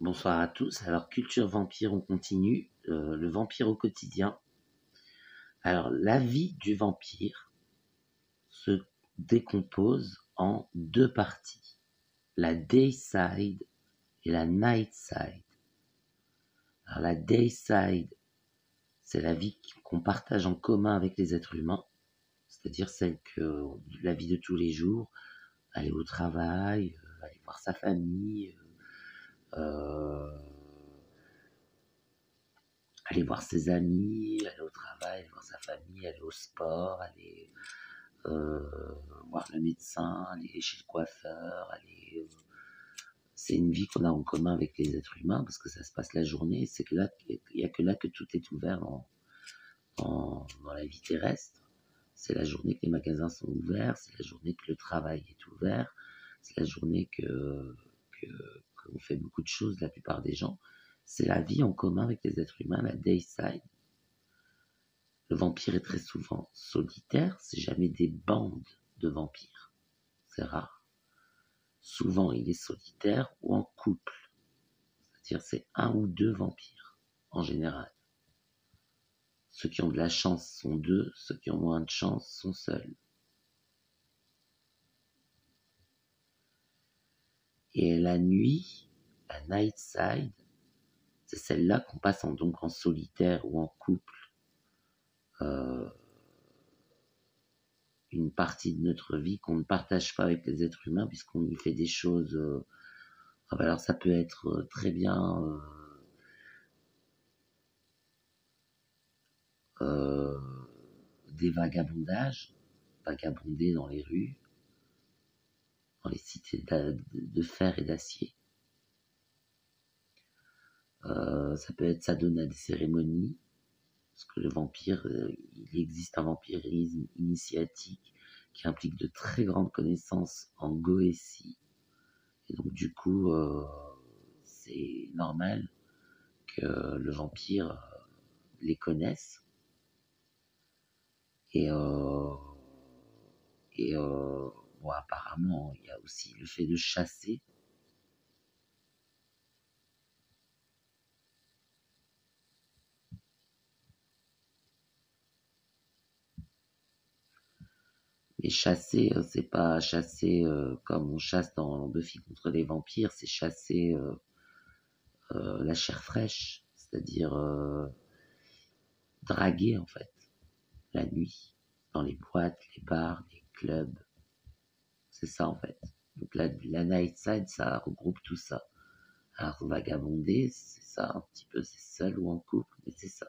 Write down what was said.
Bonsoir à tous. Alors, culture vampire, on continue. Euh, le vampire au quotidien. Alors, la vie du vampire se décompose en deux parties. La day side et la night side. Alors, la day side, c'est la vie qu'on partage en commun avec les êtres humains. C'est-à-dire celle que la vie de tous les jours, aller au travail, euh, aller voir sa famille, euh, aller voir ses amis, aller au travail, aller voir sa famille, aller au sport, aller euh, voir le médecin, aller chez le coiffeur, aller. c'est une vie qu'on a en commun avec les êtres humains parce que ça se passe la journée. C'est que là, il n'y a que là que tout est ouvert dans, dans la vie terrestre. C'est la journée que les magasins sont ouverts, c'est la journée que le travail est ouvert, c'est la journée que, qu'on fait beaucoup de choses, la plupart des gens. C'est la vie en commun avec les êtres humains, la dayside. Le vampire est très souvent solitaire, c'est jamais des bandes de vampires. C'est rare. Souvent, il est solitaire ou en couple. C'est-à-dire, c'est un ou deux vampires, en général. Ceux qui ont de la chance sont deux, ceux qui ont moins de chance sont seuls. Et la nuit, la night side, c'est celle-là qu'on passe en, donc en solitaire ou en couple. Euh, une partie de notre vie qu'on ne partage pas avec les êtres humains puisqu'on y fait des choses. Euh, ah bah alors ça peut être euh, très bien des vagabondages, vagabonder dans les rues, les cités de, fer et d'acier. Euh, ça peut être s'adonner à des cérémonies, parce que le vampire, euh, il existe un vampirisme initiatique qui implique de très grandes connaissances en goétie. Et donc du coup, c'est normal que le vampire les connaisse et, euh, et euh, bon, apparemment, il y a aussi le fait de chasser. Mais chasser, euh, c'est pas chasser comme on chasse dans Buffy contre les vampires, c'est chasser la chair fraîche, c'est-à-dire draguer en fait la nuit, dans les boîtes, les bars, les clubs. C'est ça en fait. Donc la, la night side, ça regroupe tout ça. Alors vagabonder, c'est ça un petit peu, c'est seul ou en couple, mais c'est ça.